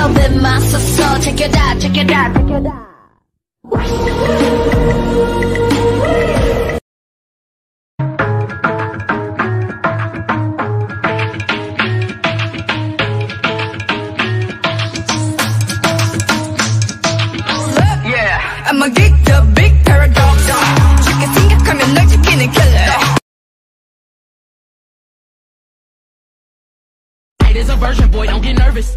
around. We open my so so check it out, check it out, check it out. Yeah, I'm a geek, the big paradox. 쉽게 생각하면 널 지키는 killer. It is a version, boy, don't get nervous.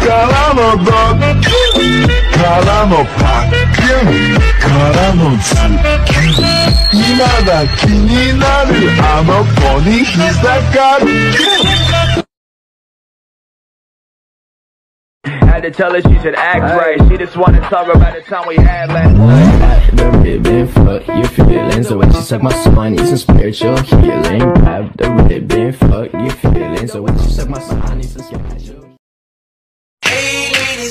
CPR. Put my mouth on it like CPR. Let's go! Caramo Jackson, Caramo, Caramo Dog, Caramo Packing, Caramo Zuki. 今だ気になるあの子に膝かけ Had to tell her she should act right. She just wanna talk about the time we had last night. The ribbon fuck your feelings The way she suck my soul I need some spiritual healing Grab the ribbon fuck your feelings The way she suck my soul I need some spiritual Hey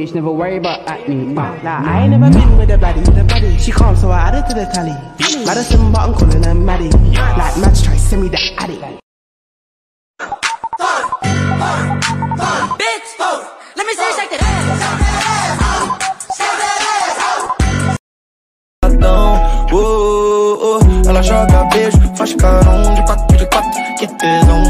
Teenage never worry about acne. Uh, nah, I ain't never been with a baddie. The baddie. She calm, so I added to the tally. Madison, but I'm calling her Maddie. Like Mads try send me the addy. Bitch, let me see you shake that ass. Uh, uh, ela joga beijo, faz carão de quatro de quatro, que tesão,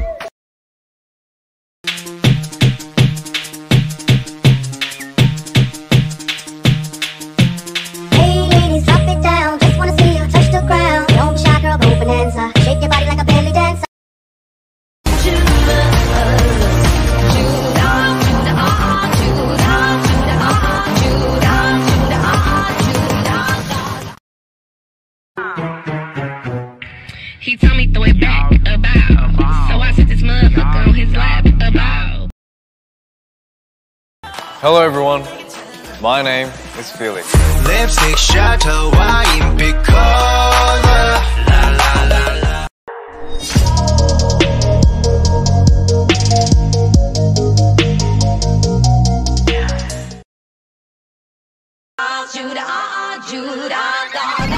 He told me throw it back about. So I motherfucker on his lap. About. Hello everyone, my name is Felix. Lipstick shot Hawaiian la. Judah, uh, Judah, da,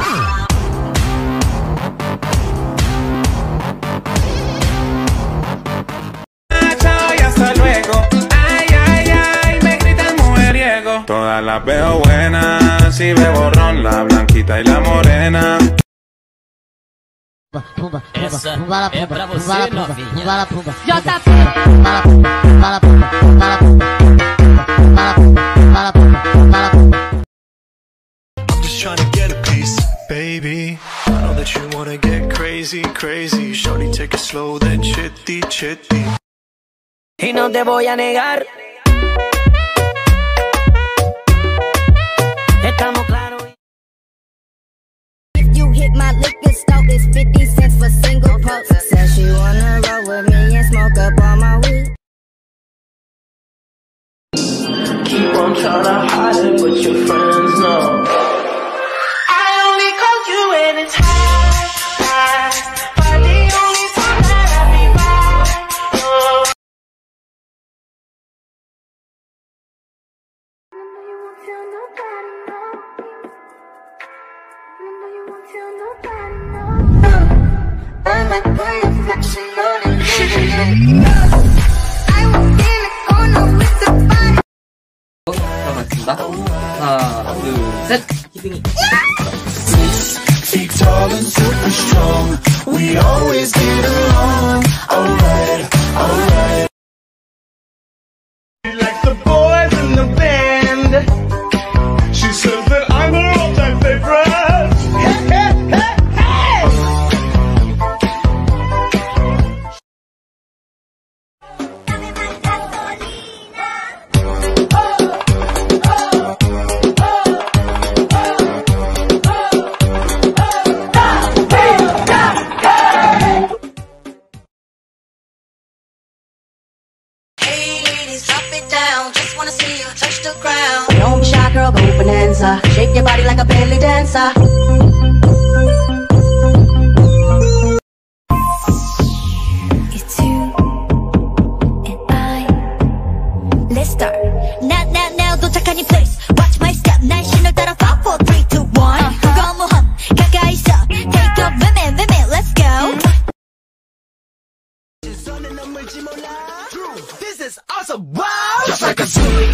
Todas las veo buenas, si veo ron, la blanquita y la morena. Essa é pra você, novinha. JP. I'm just trying to get a piece, baby. I know that you wanna get crazy, crazy. Shorty, take it slow, then chitty, chitty. Y no te voy a negar. Estamos claros. If you hit my liquor store, it's 50 cents for single post. Says she wanna roll with me and smoke up all my weed. Keep on trying to hide it, but your friends it. drop it down. Just wanna see you touch the ground. Don't be shy, girl, go bonanza. Shake your body like a belly dancer. It's you and I. Let's start. Now, now, now, 도착한 이 place. Watch my step. 날 Just